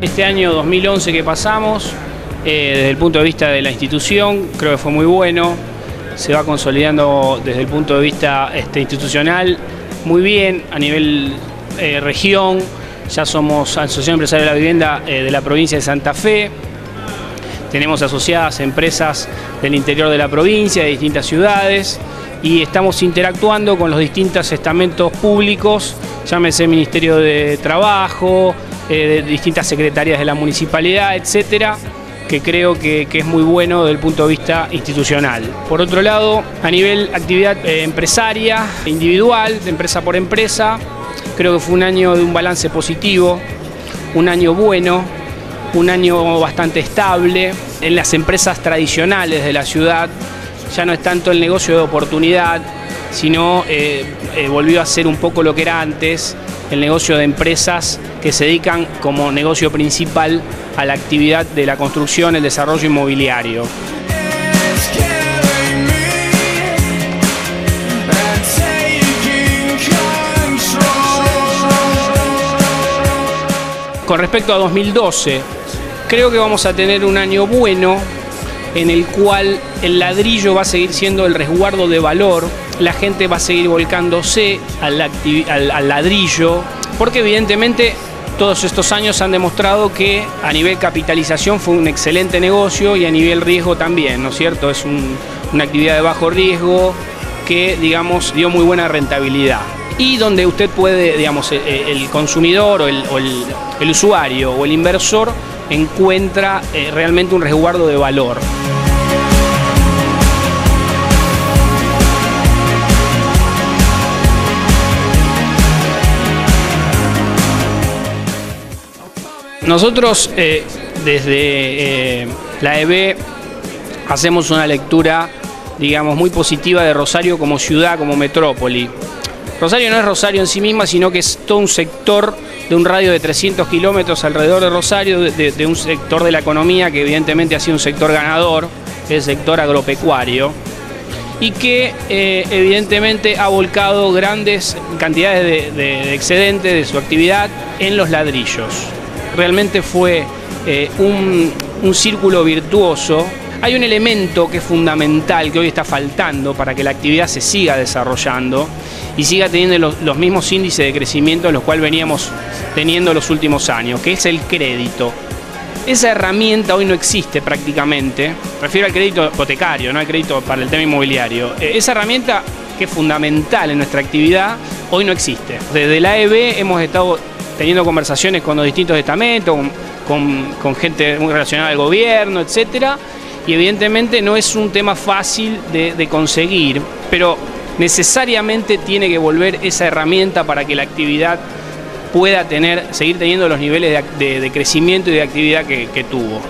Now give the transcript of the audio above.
este año 2011 que pasamos, eh, desde el punto de vista de la institución, creo que fue muy bueno. Se va consolidando desde el punto de vista este, institucional muy bien a nivel eh, región. Ya somos Asociación Empresaria de la Vivienda eh, de la provincia de Santa Fe. Tenemos asociadas empresas del interior de la provincia, de distintas ciudades, y estamos interactuando con los distintos estamentos públicos, llámese Ministerio de Trabajo, eh, distintas secretarías de la municipalidad, etcétera, que creo que, es muy bueno desde el punto de vista institucional. Por otro lado, a nivel actividad eh, empresaria, individual, de empresa por empresa, creo que fue un año de un balance positivo, un año bueno, un año bastante estable. En las empresas tradicionales de la ciudad ya no es tanto el negocio de oportunidad, sino eh, volvió a ser un poco lo que era antes, el negocio de empresas que se dedican como negocio principal a la actividad de la construcción, el desarrollo inmobiliario. Con respecto a 2012, creo que vamos a tener un año bueno en el cual el ladrillo va a seguir siendo el resguardo de valor, la gente va a seguir volcándose al, ladrillo, porque evidentemente todos estos años han demostrado que a nivel capitalización fue un excelente negocio y a nivel riesgo también, ¿no es cierto? Es una actividad de bajo riesgo que, digamos, dio muy buena rentabilidad. Y donde usted puede, digamos, el, consumidor o el usuario o el inversor encuentra eh, realmente un resguardo de valor. Nosotros eh, desde eh, la EB hacemos una lectura, digamos, muy positiva de Rosario como ciudad, como metrópoli. Rosario no es Rosario en sí misma, sino que es todo un sector de un radio de 300 kilómetros alrededor de Rosario, de, un sector de la economía que evidentemente ha sido un sector ganador, el sector agropecuario, y que eh, evidentemente ha volcado grandes cantidades de, excedente de su actividad en los ladrillos. Realmente fue eh, un, un círculo virtuoso hay un elemento que es fundamental, que hoy está faltando para que la actividad se siga desarrollando y siga teniendo los, mismos índices de crecimiento en los cuales veníamos teniendo los últimos años, que es el crédito. Esa herramienta hoy no existe prácticamente, refiero al crédito hipotecario, no al crédito para el tema inmobiliario. E, esa herramienta que es fundamental en nuestra actividad, hoy no existe. Desde la EB hemos estado teniendo conversaciones con los distintos estamentos, con, gente muy relacionada al gobierno, etcétera, y evidentemente no es un tema fácil de, conseguir, pero necesariamente tiene que volver esa herramienta para que la actividad pueda tener, seguir teniendo los niveles de, crecimiento y de actividad que tuvo.